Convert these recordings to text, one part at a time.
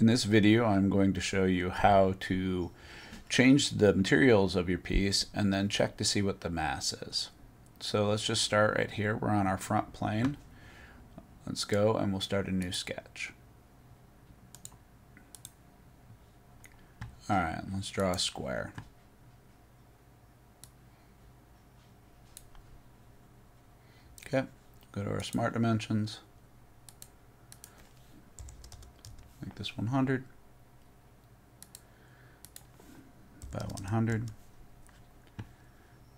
In this video I'm going to show you how to change the materials of your piece and then check to see what the mass is. So let's just start right here. We're on our front plane. Let's go and we'll start a new sketch. Alright, let's draw a square. Okay, go to our smart dimensions. Make this 100 by 100.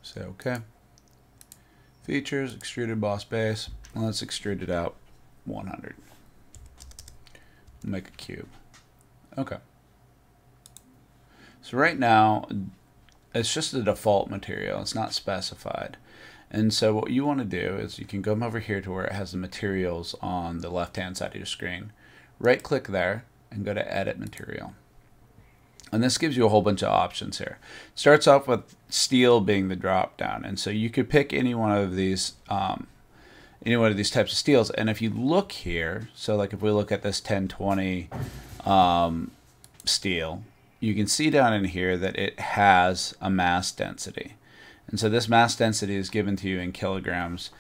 Say OK. Features, extruded boss base. Let's extrude it out 100. Make a cube. Okay. So right now, it's just a default material. It's not specified. And so what you want to do is you can come over here to where it has the materials on the left-hand side of your screen. Right click there and go to edit material. And this gives you a whole bunch of options here. Starts off with steel being the drop down. And so you could pick any one of these um, any one of these types of steels. And if you look here, so like if we look at this 1020 um, steel, you can see down in here that it has a mass density. And so this mass density is given to you in kilograms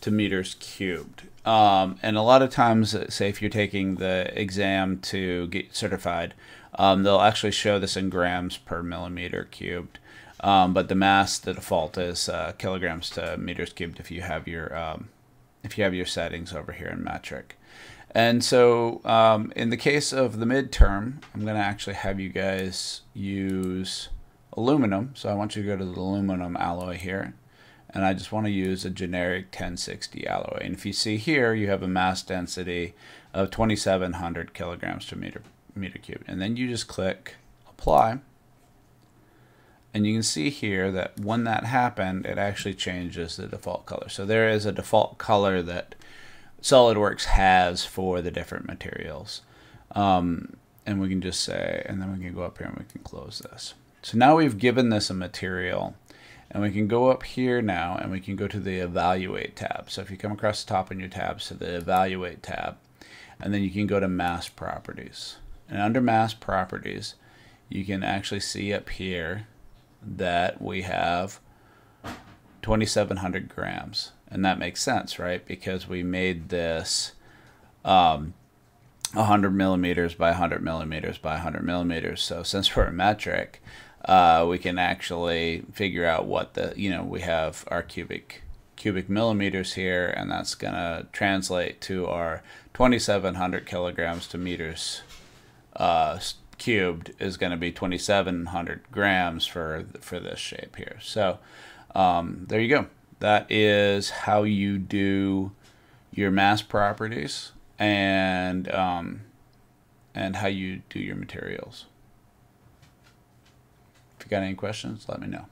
to meters cubed. Um, and a lot of times, uh, say if you're taking the exam to get certified, um, they'll actually show this in grams per millimeter cubed. Um, but the mass, the default is uh, kilograms to meters cubed if you have your um, if you have your settings over here in metric. And so um, in the case of the midterm, I'm going to actually have you guys use aluminum. So I want you to go to the aluminum alloy here. And I just want to use a generic 1060 alloy. And if you see here, you have a mass density of 2700 kilograms per meter, meter cubed. And then you just click apply. And you can see here that when that happened, it actually changes the default color. So there is a default color that SolidWorks has for the different materials. Um, and we can just say, and then we can go up here and we can close this. So now we've given this a material and we can go up here now and we can go to the evaluate tab. So if you come across the top in your tabs to the evaluate tab, and then you can go to mass properties. And under mass properties, you can actually see up here that we have 2700 grams. And that makes sense, right? Because we made this um, 100 millimeters by 100 millimeters by 100 millimeters. So since we're a metric, uh, we can actually figure out what the, you know, we have our cubic cubic millimeters here, and that's going to translate to our 2,700 kilograms to meters uh, cubed is going to be 2,700 grams for for this shape here. So um, there you go. That is how you do your mass properties and um, and how you do your materials. You got any questions, let me know.